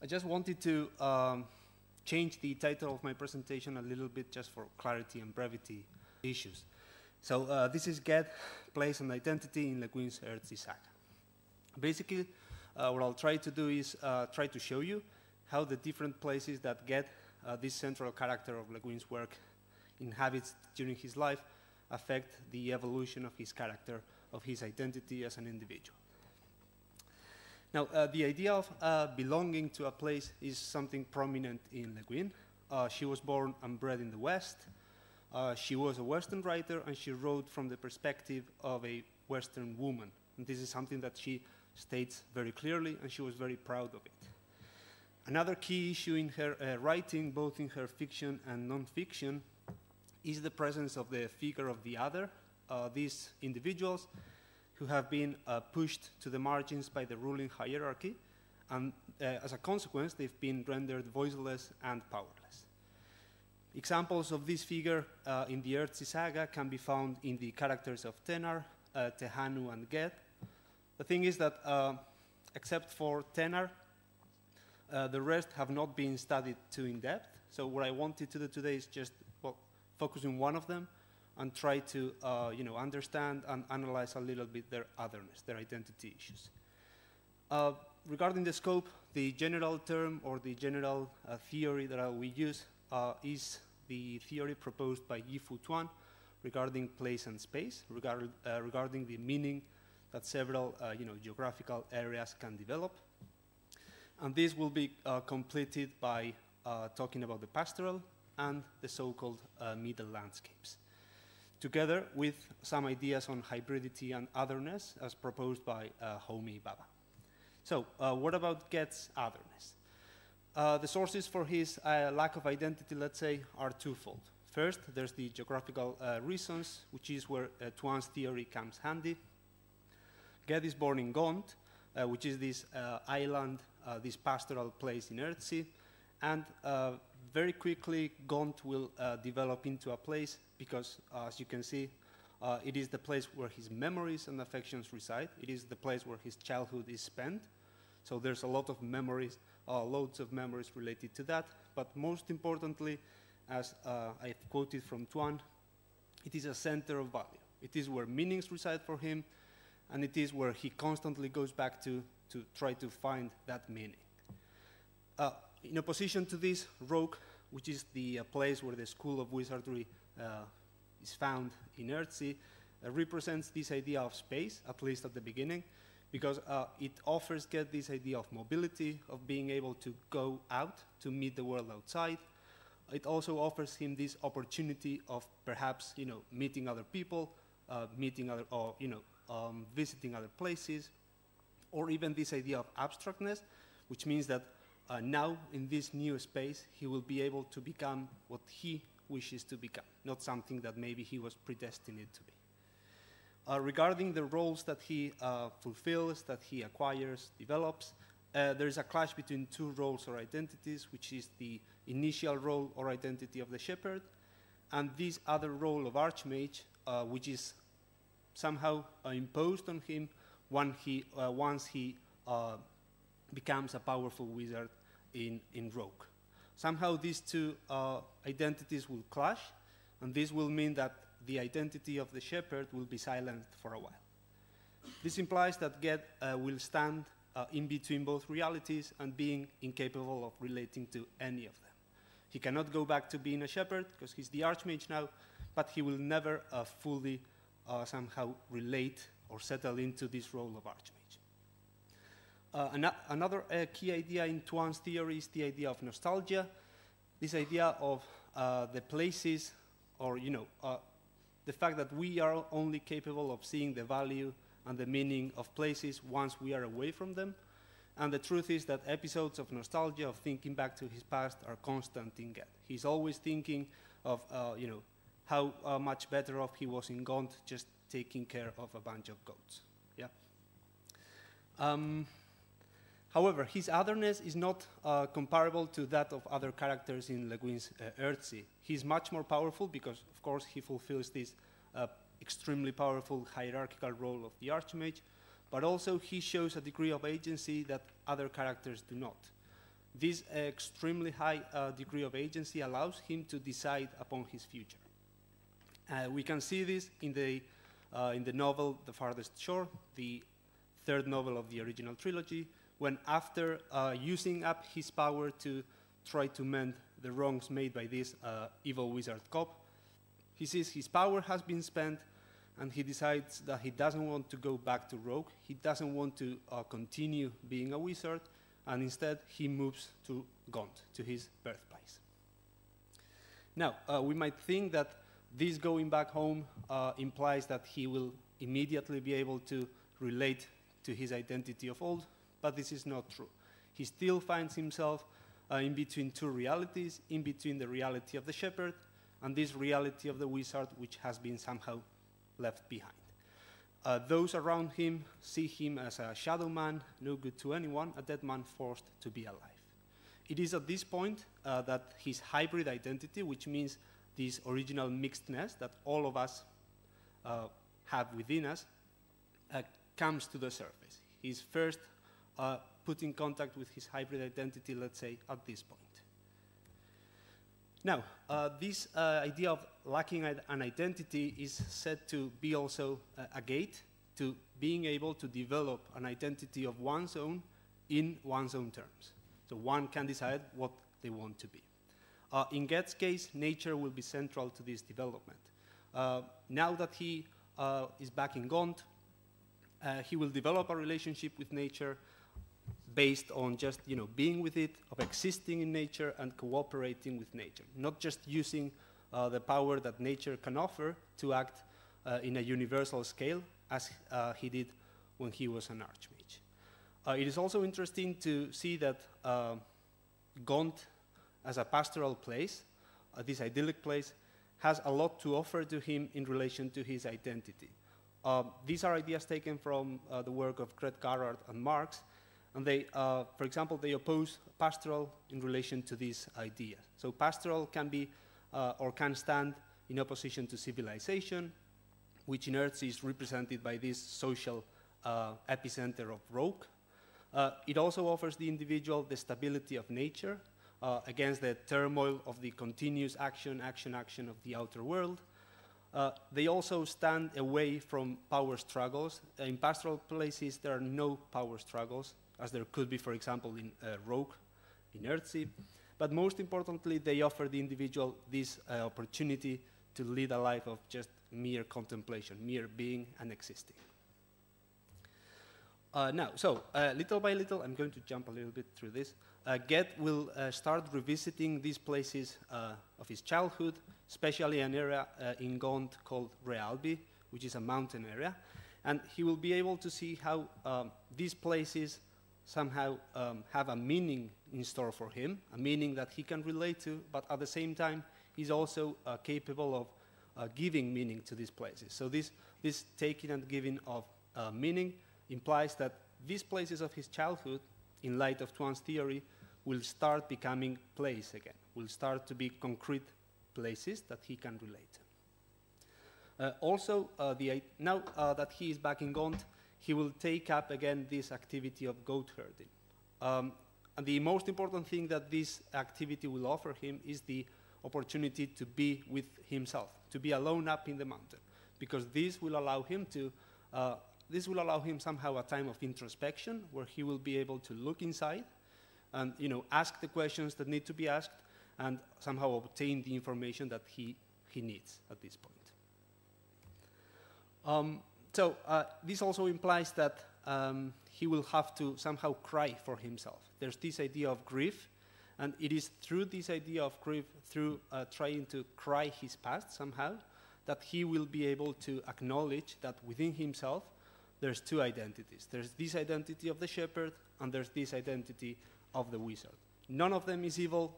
I just wanted to um, change the title of my presentation a little bit just for clarity and brevity issues. So uh, this is Ged, Place and Identity in Le Guin's Earthsea. Basically, uh, what I'll try to do is uh, try to show you how the different places that Ged, uh, this central character of Le Guin's work, inhabits during his life affect the evolution of his character, of his identity as an individual. Now, uh, the idea of uh, belonging to a place is something prominent in Le Guin. Uh, she was born and bred in the West. Uh, she was a Western writer, and she wrote from the perspective of a Western woman. And this is something that she states very clearly, and she was very proud of it. Another key issue in her uh, writing, both in her fiction and non-fiction, is the presence of the figure of the other. Uh, these individuals who have been uh, pushed to the margins by the ruling hierarchy, and uh, as a consequence, they've been rendered voiceless and powerless. Examples of this figure uh, in the Earthsea saga can be found in the characters of Tenar, uh, Tehanu, and Ged. The thing is that, uh, except for Tenar, uh, the rest have not been studied too in depth. So what I wanted to do today is just well, focus on one of them and try to uh, you know, understand and analyze a little bit their otherness, their identity issues. Uh, regarding the scope, the general term or the general uh, theory that will use uh, is the theory proposed by Yi-Fu Tuan regarding place and space, regard, uh, regarding the meaning that several uh, you know, geographical areas can develop. And this will be completed by talking about the pastoral and the so-called middle landscapes together with some ideas on hybridity and otherness as proposed by uh, Homi Bhabha. So, uh, what about Ged's otherness? Uh, the sources for his uh, lack of identity, let's say, are twofold. First, there's the geographical reasons, which is where uh, Tuan's theory comes handy. Ged is born in Gont, which is this island, this pastoral place in Earthsea, and very quickly, Gont will uh, develop into a place because, uh, as you can see, uh, it is the place where his memories and affections reside. It is the place where his childhood is spent. So there's a lot of memories, uh, loads of memories related to that. But most importantly, as uh, I've quoted from Tuan, it is a center of value. It is where meanings reside for him, and it is where he constantly goes back to to try to find that meaning. In opposition to this, Roke, which is the uh, place where the School of Wizardry uh, is found in Earthsea, uh, represents this idea of space, at least at the beginning, because uh, it offers Ged this idea of mobility, of being able to go out to meet the world outside. It also offers him this opportunity of perhaps, you know, meeting other people, uh, meeting other, or, you know, um, visiting other places, or even this idea of abstractness, which means that uh, now in this new space, he will be able to become what he wishes to become, not something that maybe he was predestined to be. Uh, regarding the roles that he uh, fulfills, that he acquires, develops, uh, there is a clash between two roles or identities, which is the initial role or identity of the shepherd, and this other role of archmage, uh, which is somehow uh, imposed on him when he, once he becomes a powerful wizard in, in Roke. Somehow these two uh, identities will clash, and this will mean that the identity of the shepherd will be silent for a while. This implies that Ged uh, will stand uh, in between both realities and being incapable of relating to any of them. He cannot go back to being a shepherd because he's the archmage now, but he will never uh, fully uh, somehow relate or settle into this role of archmage. Uh, an another uh, key idea in Tuan's theory is the idea of nostalgia, this idea of uh, the places, or you know, uh, the fact that we are only capable of seeing the value and the meaning of places once we are away from them. And the truth is that episodes of nostalgia, of thinking back to his past, are constant in Ged. He's always thinking of, uh, you know, how much better off he was in Gont just taking care of a bunch of goats. Yeah. Um, However, his otherness is not uh, comparable to that of other characters in Le Guin's uh, Earthsea. He's much more powerful because, of course, he fulfills this uh, extremely powerful hierarchical role of the Archmage, but also he shows a degree of agency that other characters do not. This extremely high uh, degree of agency allows him to decide upon his future. Uh, we can see this in the, uh, in the novel The Farthest Shore, the third novel of the original trilogy, when after uh, using up his power to try to mend the wrongs made by this uh, evil wizard Cob, he sees his power has been spent and he decides that he doesn't want to go back to Roke. He doesn't want to uh, continue being a wizard, and instead he moves to Gont, to his birthplace. Now, uh, we might think that this going back home uh, implies that he will immediately be able to relate to his identity of old, but this is not true. He still finds himself uh, in between two realities, in between the reality of the shepherd and this reality of the wizard, which has been somehow left behind. Uh, those around him see him as a shadow man, no good to anyone, a dead man forced to be alive. It is at this point uh, that his hybrid identity, which means this original mixedness that all of us uh, have within us, uh, comes to the surface. He's first uh, put in contact with his hybrid identity, let's say, at this point. Now, uh, this uh, idea of lacking an identity is said to be also uh, a gate to being able to develop an identity of one's own in one's own terms. So one can decide what they want to be. Uh, in Ged's case, nature will be central to this development. Uh, now that he uh, is back in Gont, he will develop a relationship with nature based on just you know, being with it, of existing in nature and cooperating with nature, not just using uh, the power that nature can offer to act uh, in a universal scale as uh, he did when he was an archmage. Uh, it is also interesting to see that uh, Gont, as a pastoral place, uh, this idyllic place, has a lot to offer to him in relation to his identity. these are ideas taken from the work of Greg Garrard and Marx, and they, uh, for example, they oppose pastoral in relation to this idea. So pastoral can be uh, or can stand in opposition to civilization, which in Earth is represented by this social uh, epicenter of Roke. Uh, it also offers the individual the stability of nature uh, against the turmoil of the continuous action, action, action of the outer world. Uh, they also stand away from power struggles. In pastoral places, there are no power struggles as there could be, for example, in uh, Roke, in Earthsea. But most importantly, they offer the individual this uh, opportunity to lead a life of just mere contemplation, mere being and existing. Uh, now, so uh, little by little, I'm going to jump a little bit through this. Uh, Ged will uh, start revisiting these places of his childhood, especially an area in Gont called Re Albi, which is a mountain area. And he will be able to see how um, these places somehow um, have a meaning in store for him, a meaning that he can relate to, but at the same time, he's also uh, capable of uh, giving meaning to these places. So this, this taking and giving of uh, meaning implies that these places of his childhood, in light of Tuan's theory, will start becoming place again, will start to be concrete places that he can relate to. Uh, also, uh, the, now uh, that he is back in Gont, he will take up again this activity of goat herding. Um, and the most important thing that this activity will offer him is the opportunity to be with himself, to be alone up in the mountain, because this will allow him to, uh, this will allow him somehow a time of introspection where he will be able to look inside and you know, ask the questions that need to be asked and somehow obtain the information that he, he needs at this point. Um, so uh, this also implies that um, he will have to somehow cry for himself. There's this idea of grief, and it is through this idea of grief, through uh, trying to cry his past somehow, that he will be able to acknowledge that within himself there's two identities. There's this identity of the shepherd, and there's this identity of the wizard. None of them is evil,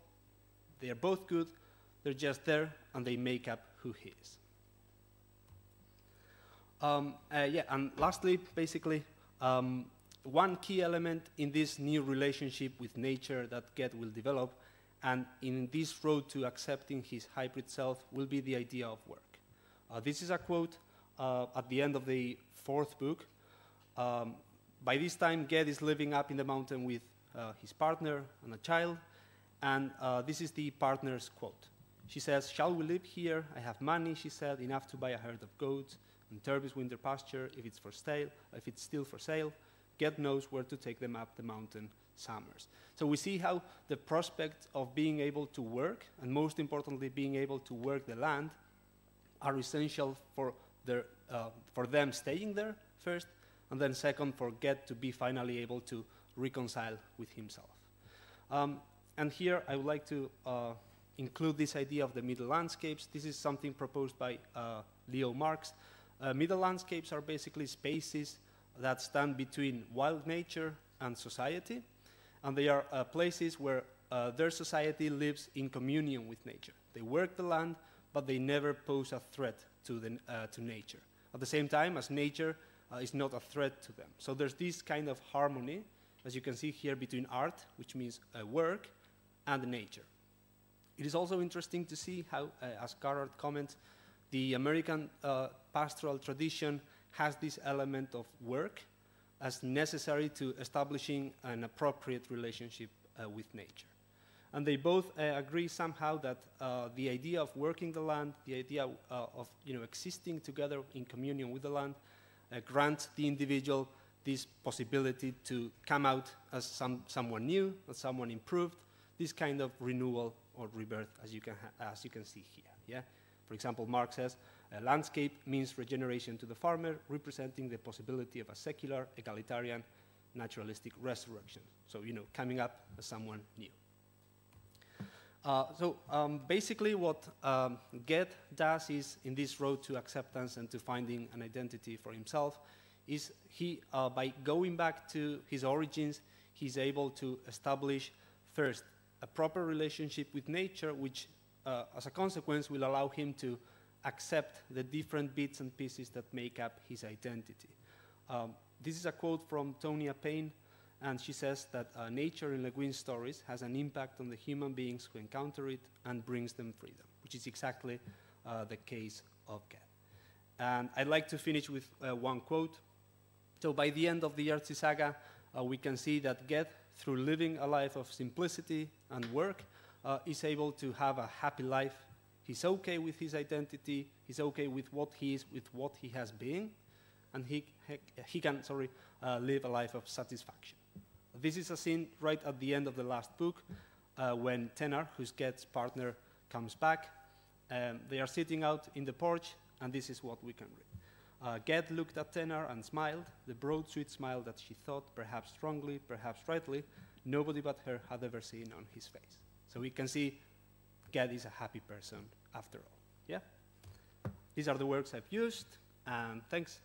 they are both good, they're just there, and they make up who he is. Um, uh, yeah, and lastly, basically, um, one key element in this new relationship with nature that Ged will develop, and in this road to accepting his hybrid self, will be the idea of work. Uh, this is a quote uh, at the end of the fourth book. Um, by this time, Ged is living up in the mountain with uh, his partner, and a child. And uh, this is the partner's quote. She says, Shall we live here? I have money, she said, enough to buy a herd of goats and Turbis winter pasture if it's for sale, if it's still for sale. Ged knows where to take them up the mountain summers. So we see how the prospect of being able to work, and most importantly, being able to work the land, are essential for, their, uh, for them staying there first, and then second, for Ged to be finally able to reconcile with himself. Um, and here I would like to uh, include this idea of the middle landscapes. This is something proposed by uh, Leo Marx. Uh, middle landscapes are basically spaces that stand between wild nature and society, and they are uh, places where uh, their society lives in communion with nature. They work the land, but they never pose a threat to, the, uh, to nature. At the same time, as nature uh, is not a threat to them. So there's this kind of harmony, as you can see here, between art, which means uh, work, and nature. It is also interesting to see how, as Carhart comments, the American uh, pastoral tradition has this element of work as necessary to establishing an appropriate relationship uh, with nature. And they both uh, agree somehow that uh, the idea of working the land, the idea uh, of you know, existing together in communion with the land, uh, grants the individual this possibility to come out as some, someone new, as someone improved, this kind of renewal or rebirth, as you can, as you can see here. Yeah? For example, Marx says, a landscape means regeneration to the farmer, representing the possibility of a secular, egalitarian, naturalistic resurrection. So, you know, coming up as someone new. Uh, so um, basically what um, does is, in this road to acceptance and to finding an identity for himself, is he, uh, by going back to his origins, he's able to establish first a proper relationship with nature, which uh, as a consequence will allow him to accept the different bits and pieces that make up his identity. Um, this is a quote from Tonia Payne, and she says that uh, nature in Le Guin's stories has an impact on the human beings who encounter it and brings them freedom, which is exactly uh, the case of Ged. And I'd like to finish with uh, one quote. So by the end of the Earthsea saga, uh, we can see that Ged, through living a life of simplicity and work, uh, is able to have a happy life. He's okay with his identity. He's okay with what he is, with what he has been, and he, he, can, sorry, uh, live a life of satisfaction. This is a scene right at the end of the last book uh, when Tenar, who's Ged's partner, comes back. Um, they are sitting out in the porch, and this is what we can read. Uh, Ged looked at Tenar and smiled, the broad, sweet smile that she thought, perhaps strongly, perhaps rightly, nobody but her had ever seen on his face. So we can see Ged is a happy person after all. Yeah? These are the works I've used, and thanks.